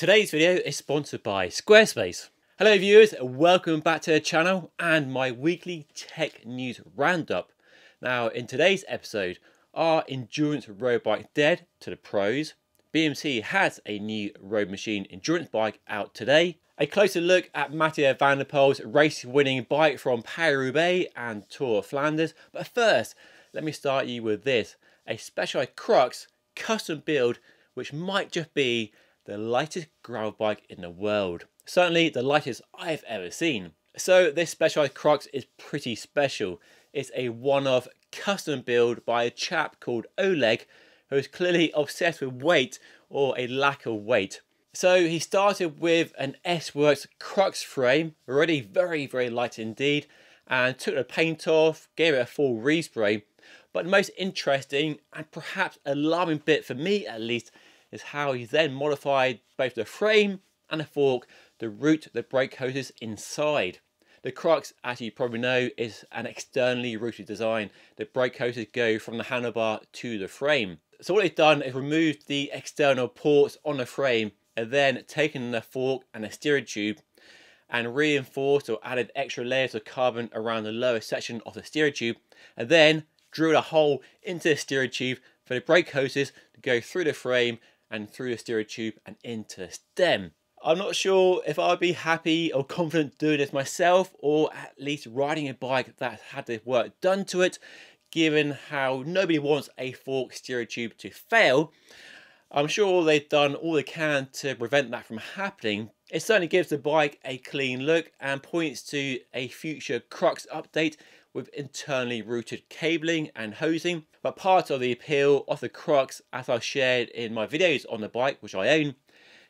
Today's video is sponsored by Squarespace. Hello viewers, welcome back to the channel and my weekly tech news roundup. Now in today's episode, are endurance road bike dead to the pros? BMC has a new Roadmachine endurance bike out today. A closer look at Mathieu van der Poel's race-winning bike from Paris-Roubaix and Tour of Flanders. But first, let me start you with this. A Specialized Crux custom build which might just be the lightest gravel bike in the world. Certainly the lightest I've ever seen. So this Specialized Crux is pretty special. It's a one-off custom build by a chap called Oleg who is clearly obsessed with weight or a lack of weight. So he started with an S-Works Crux frame, already very, very light indeed, and took the paint off, gave it a full respray. But the most interesting and perhaps alarming bit for me at least is how he then modified both the frame and the fork to route the brake hoses inside. The Crux, as you probably know, is an externally routed design. The brake hoses go from the handlebar to the frame. So what they've done is removed the external ports on the frame and then taken the fork and the steering tube and reinforced or added extra layers of carbon around the lower section of the steering tube and then drilled a hole into the steering tube for the brake hoses to go through the frame and through the steering tube and into the stem. I'm not sure if I'd be happy or confident doing this myself or at least riding a bike that had the work done to it given how nobody wants a fork steering tube to fail. I'm sure they've done all they can to prevent that from happening. It certainly gives the bike a clean look and points to a future Crux update with internally routed cabling and hosing. But part of the appeal of the Crux, as I've shared in my videos on the bike, which I own,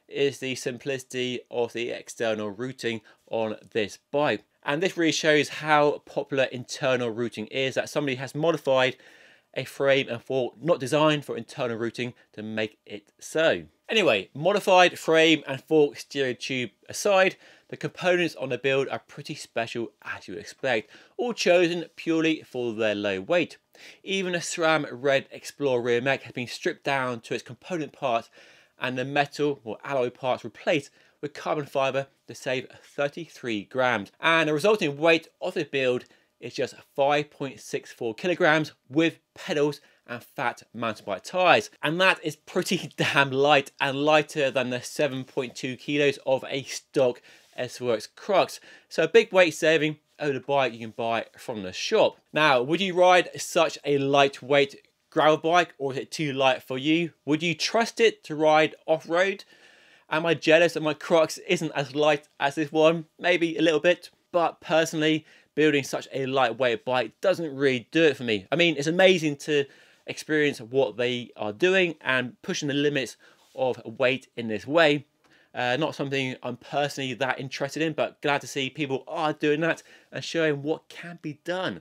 is the simplicity of the external routing on this bike. And this really shows how popular internal routing is, that somebody has modified a frame and fork not designed for internal routing to make it so. Anyway, modified frame and fork steering tube aside, the components on the build are pretty special as you expect, all chosen purely for their low weight. Even the SRAM Red Explorer rear mech has been stripped down to its component parts and the metal or alloy parts replaced with carbon fibre to save 33 grams. And the resulting weight of the build is just 5.64 kilograms with pedals and fat mountain bike tyres. And that is pretty damn light and lighter than the 7.2 kilos of a stock S-Works Crux. So a big weight saving over the bike you can buy from the shop. Now, would you ride such a lightweight gravel bike or is it too light for you? Would you trust it to ride off-road? Am I jealous that my Crux isn't as light as this one? Maybe a little bit, but personally, building such a lightweight bike doesn't really do it for me. I mean, it's amazing to experience what they are doing and pushing the limits of weight in this way, uh, not something I'm personally that interested in, but glad to see people are doing that and showing what can be done.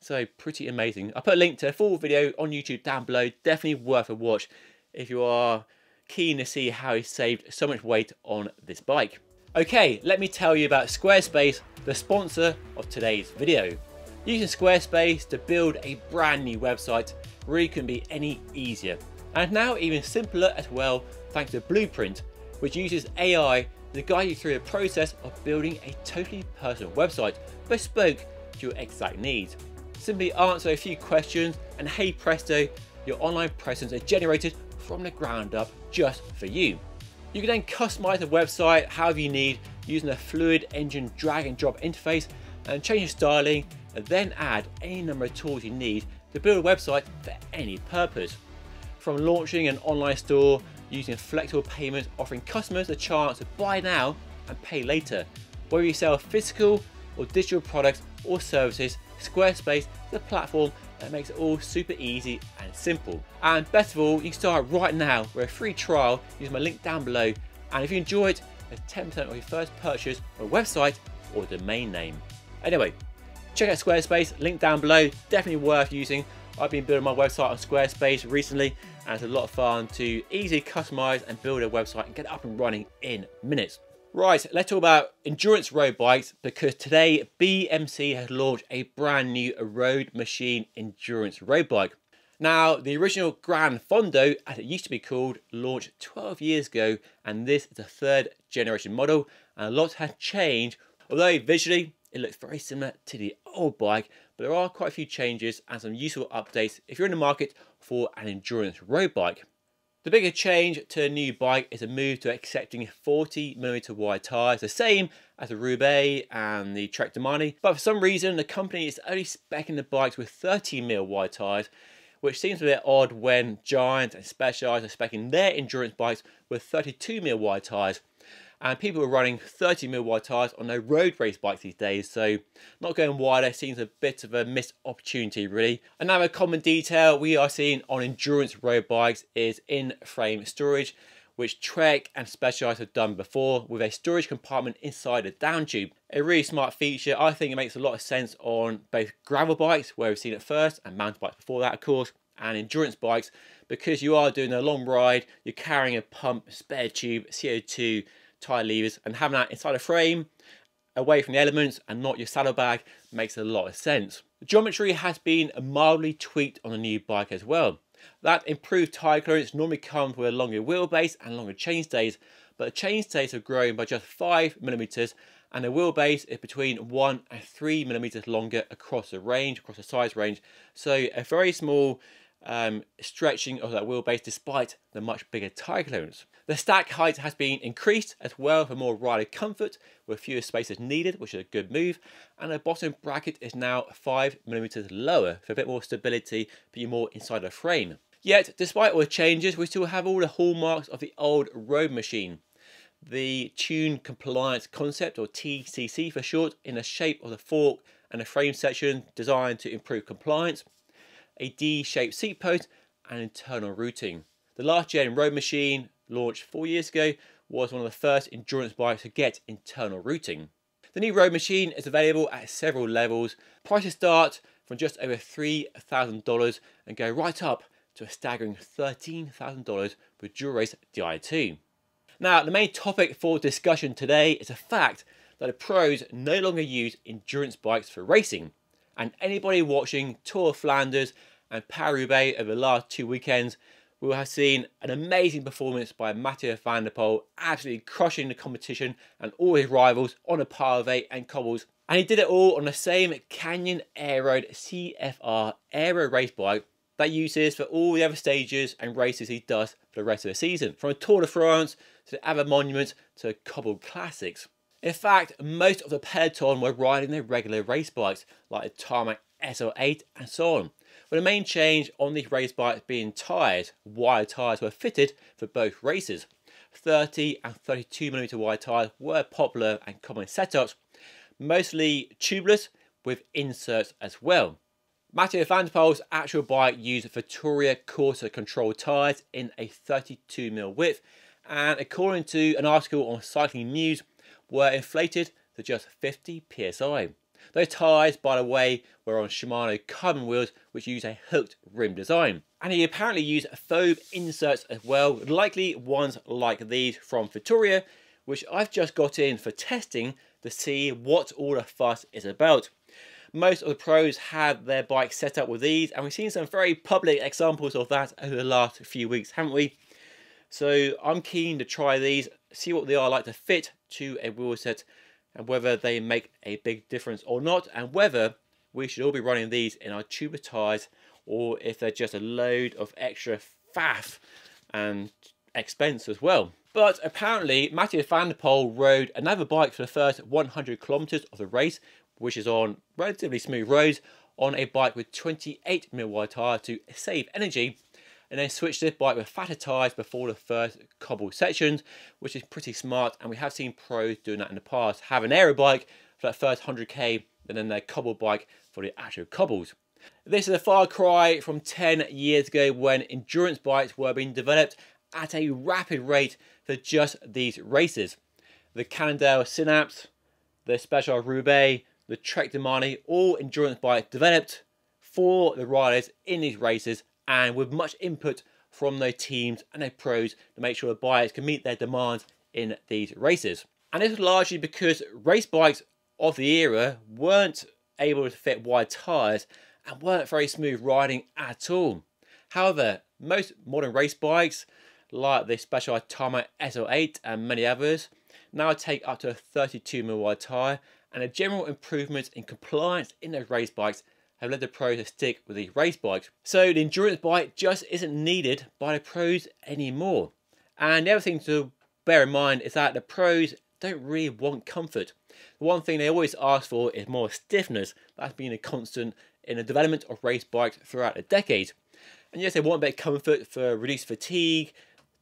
So pretty amazing. I'll put a link to a full video on YouTube down below. Definitely worth a watch if you are keen to see how he saved so much weight on this bike. Okay, let me tell you about Squarespace, the sponsor of today's video. Using Squarespace to build a brand new website really couldn't be any easier. And now even simpler as well thanks to Blueprint, which uses AI to guide you through the process of building a totally personal website bespoke to your exact needs. Simply answer a few questions and hey presto, your online presence is generated from the ground up just for you. You can then customize the website however you need using a fluid engine drag and drop interface and change your styling and then add any number of tools you need to build a website for any purpose. From launching an online store using flexible payments offering customers a chance to buy now and pay later. Whether you sell physical or digital products or services, Squarespace is a platform that makes it all super easy and simple. And best of all, you can start right now with a free trial using my link down below. And if you enjoy it, there's 10% of your first purchase of a website or domain name. Anyway, check out Squarespace, link down below, definitely worth using. I've been building my website on Squarespace recently and it's a lot of fun to easily customize and build a website and get it up and running in minutes. Right, let's talk about endurance road bikes because today BMC has launched a brand new Roadmachine endurance road bike. Now, the original Gran Fondo, as it used to be called, launched 12 years ago, and this is a third generation model, and a lot has changed. Although visually, it looks very similar to the old bike, but there are quite a few changes and some useful updates if you're in the market for an endurance road bike. The bigger change to a new bike is a move to accepting 40mm wide tyres, the same as the Roubaix and the Trek Domane, but for some reason the company is only specing the bikes with 30mm wide tyres, which seems a bit odd when Giant and Specialized are specing their endurance bikes with 32mm wide tyres. And people are running 30mm wide tyres on their road race bikes these days, so not going wider seems a bit of a missed opportunity really. Another common detail we are seeing on endurance road bikes is in-frame storage which Trek and Specialized have done before with a storage compartment inside the down tube. A really smart feature, I think it makes a lot of sense on both gravel bikes, where we've seen it first, and mountain bikes before that of course, and endurance bikes, because you are doing a long ride, you're carrying a pump, spare tube, CO2, tyre levers, and having that inside a frame, away from the elements and not your saddlebag makes a lot of sense. The geometry has been mildly tweaked on the new bike as well. That improved tyre clearance normally comes with a longer wheelbase and longer chainstays, but the chainstays have grown by just 5mm and the wheelbase is between 1 and 3mm longer across the range, across the size range. So a very small um, stretching of that wheelbase despite the much bigger tyre clearance. The stack height has been increased as well for more rider comfort with fewer spaces needed, which is a good move. And the bottom bracket is now 5mm lower for a bit more stability, but you're more inside the frame. Yet, despite all the changes, we still have all the hallmarks of the old Roadmachine. The Tune Compliance Concept, or TCC for short, in the shape of the fork and the frame section designed to improve compliance a D-shaped seat post, and internal routing. The last gen Roadmachine, launched four years ago, was one of the first endurance bikes to get internal routing. The new Roadmachine is available at several levels. Prices start from just over $3,000 and go right up to a staggering $13,000 with Dura-Ace Di2. Now, the main topic for discussion today is the fact that the pros no longer use endurance bikes for racing. And anybody watching Tour of Flanders and Paris-Roubaix over the last two weekends will have seen an amazing performance by Mathieu van der Poel, absolutely crushing the competition and all his rivals on a pavé and cobbles. And he did it all on the same Canyon Aeroad CFR Aero race bike that he uses for all the other stages and races he does for the rest of the season, from a Tour de France to the other monuments to cobbled classics. In fact, most of the peloton were riding their regular race bikes, like the Tarmac SL8 and so on. But the main change on these race bikes being tyres, wide tyres were fitted for both races. 30 and 32mm wide tyres were popular and common setups, mostly tubeless with inserts as well. Mathieu van der Poel's actual bike used Vittoria Corsa control tyres in a 32mm width and according to an article on Cycling News were inflated to just 50 psi. Those tyres, by the way, were on Shimano carbon wheels which use a hooked rim design. And he apparently used foam inserts as well, likely ones like these from Vittoria, which I've just got in for testing to see what all the fuss is about. Most of the pros have their bikes set up with these, and we've seen some very public examples of that over the last few weeks, haven't we? So I'm keen to try these, see what they are like to fit to a wheel set and whether they make a big difference or not and whether we should all be running these in our tuber tyres or if they're just a load of extra faff and expense as well. But apparently Mathieu van der Poel rode another bike for the first 100 kilometres of the race, which is on relatively smooth roads, on a bike with 28mm wide tyre to save energy and then switch this bike with fatter tyres before the first cobble sections, which is pretty smart. And we have seen pros doing that in the past. Have an aero bike for that first 100k, and then their cobble bike for the actual cobbles. This is a far cry from 10 years ago when endurance bikes were being developed at a rapid rate for just these races. The Cannondale Synapse, the Special Roubaix, the Trek Domane, all endurance bikes developed for the riders in these races and with much input from their teams and their pros to make sure the buyers can meet their demands in these races. And this is largely because race bikes of the era weren't able to fit wide tyres and weren't very smooth riding at all. However, most modern race bikes, like the Specialized Tarmac SL8 and many others, now take up to a 32mm wide tyre and a general improvement in compliance in those race bikes have led the pros to stick with these race bikes. So the endurance bike just isn't needed by the pros anymore. And the other thing to bear in mind is that the pros don't really want comfort. The one thing they always ask for is more stiffness. That's been a constant in the development of race bikes throughout the decades. And yes, they want a bit of comfort for reduced fatigue,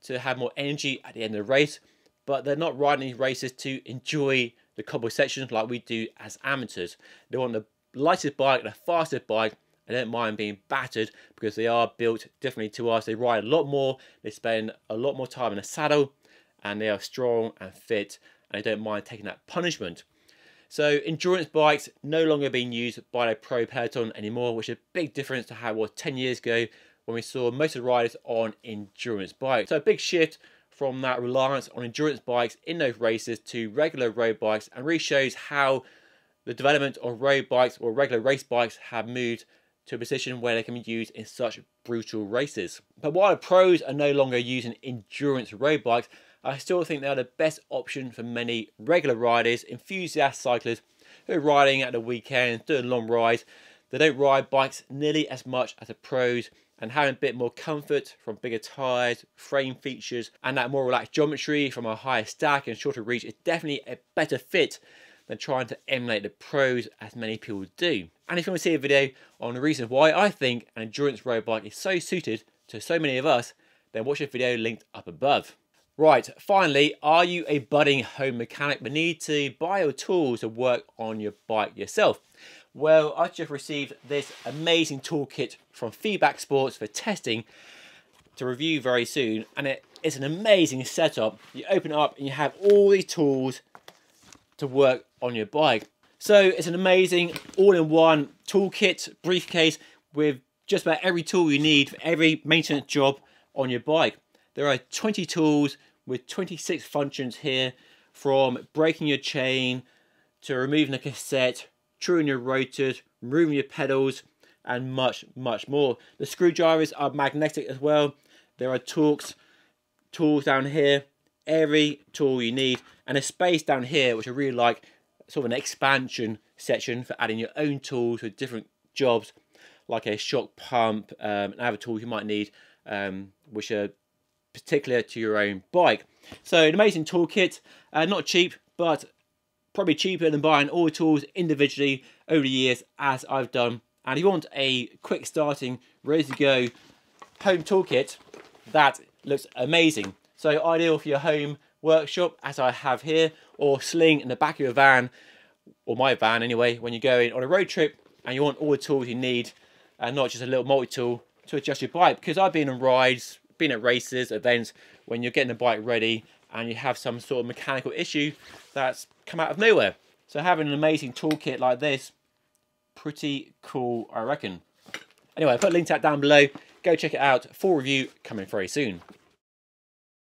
to have more energy at the end of the race, but they're not riding these races to enjoy the cobble sections like we do as amateurs. They want the lightest bike, the fastest bike, I don't mind being battered because they are built differently to us. They ride a lot more, they spend a lot more time in the saddle, and they are strong and fit, and they don't mind taking that punishment. So endurance bikes no longer being used by the pro peloton anymore, which is a big difference to how it was 10 years ago when we saw most of the riders on endurance bikes. So a big shift from that reliance on endurance bikes in those races to regular road bikes and really shows how the development of road bikes or regular race bikes have moved to a position where they can be used in such brutal races. But while the pros are no longer using endurance road bikes, I still think they are the best option for many regular riders, enthusiast cyclists who are riding at the weekend, doing long rides. They don't ride bikes nearly as much as the pros and having a bit more comfort from bigger tyres, frame features, and that more relaxed geometry from a higher stack and shorter reach is definitely a better fit than trying to emulate the pros as many people do. And if you want to see a video on the reasons why I think an endurance road bike is so suited to so many of us, then watch the video linked up above. Right, finally, are you a budding home mechanic but need to buy your tools to work on your bike yourself? Well, I just received this amazing toolkit from Feedback Sports for testing to review very soon and it is an amazing setup. You open it up and you have all these tools to work on your bike. So it's an amazing all-in-one toolkit briefcase with just about every tool you need for every maintenance job on your bike. There are 20 tools with 26 functions here from breaking your chain to removing the cassette, truing your rotors, removing your pedals and much much more. The screwdrivers are magnetic as well. There are Torx tools down here, every tool you need and a space down here which I really like sort of an expansion section for adding your own tools for different jobs like a shock pump um, and other tools you might need um, which are particular to your own bike. So an amazing toolkit, uh, not cheap but probably cheaper than buying all the tools individually over the years as I've done. And if you want a quick starting, ready to go home toolkit, that looks amazing. So ideal for your home workshop as I have here or sling in the back of your van or my van anyway when you're going on a road trip and you want all the tools you need and not just a little multi-tool to adjust your bike. Because I've been on rides been at races events when you're getting the bike ready and you have some sort of mechanical issue that's come out of nowhere. So having an amazing toolkit like this pretty cool I reckon. Anyway I put a link to that down below. Go check it out. Full review coming very soon